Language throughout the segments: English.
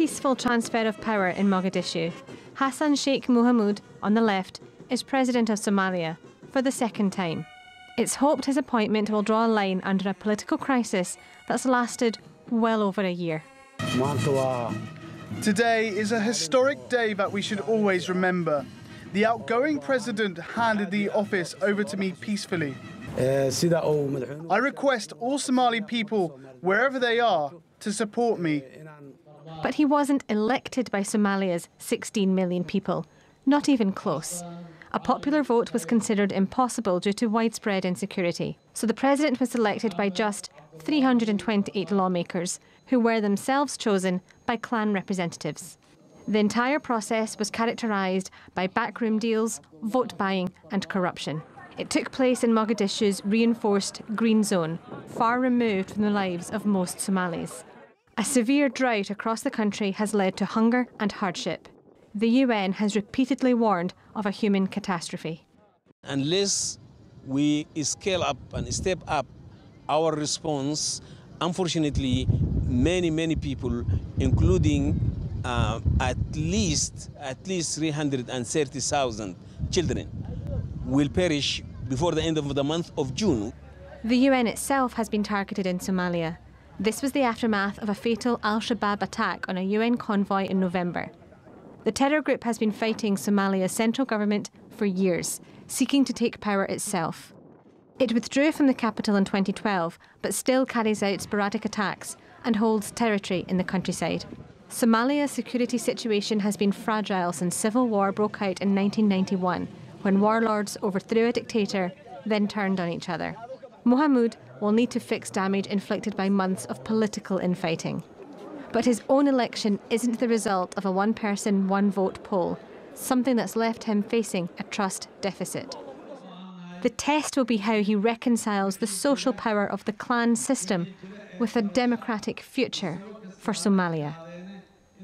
peaceful transfer of power in Mogadishu, Hassan Sheikh Mohamud, on the left, is president of Somalia for the second time. It's hoped his appointment will draw a line under a political crisis that's lasted well over a year. Today is a historic day that we should always remember. The outgoing president handed the office over to me peacefully. I request all Somali people, wherever they are, to support me. But he wasn't elected by Somalia's 16 million people, not even close. A popular vote was considered impossible due to widespread insecurity. So the president was elected by just 328 lawmakers, who were themselves chosen by clan representatives. The entire process was characterised by backroom deals, vote buying, and corruption. It took place in Mogadishu's reinforced green zone, far removed from the lives of most Somalis. A severe drought across the country has led to hunger and hardship. The UN has repeatedly warned of a human catastrophe. Unless we scale up and step up our response, unfortunately, many, many people, including uh, at least at least 330,000 children, will perish before the end of the month of June. The UN itself has been targeted in Somalia. This was the aftermath of a fatal Al Shabaab attack on a UN convoy in November. The terror group has been fighting Somalia's central government for years, seeking to take power itself. It withdrew from the capital in 2012, but still carries out sporadic attacks and holds territory in the countryside. Somalia's security situation has been fragile since civil war broke out in 1991, when warlords overthrew a dictator, then turned on each other. Mohamud will need to fix damage inflicted by months of political infighting. But his own election isn't the result of a one person, one vote poll, something that's left him facing a trust deficit. The test will be how he reconciles the social power of the clan system with a democratic future for Somalia.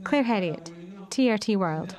Claire Herriot, TRT World.